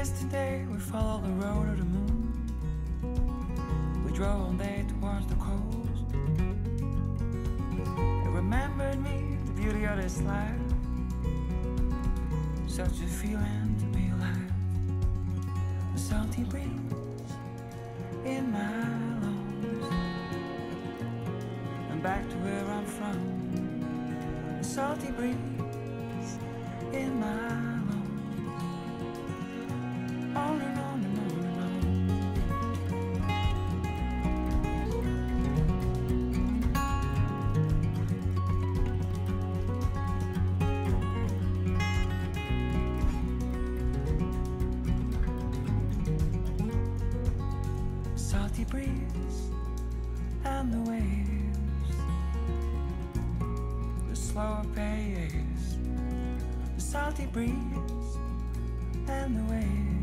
Yesterday we followed the road of the moon. We drove all day towards the coast. It remembered me the beauty of this life. Such a feeling to be alive. A salty breeze in my lungs. And back to where I'm from. A salty breeze in my salty breeze and the waves, the slower pace, the salty breeze and the waves.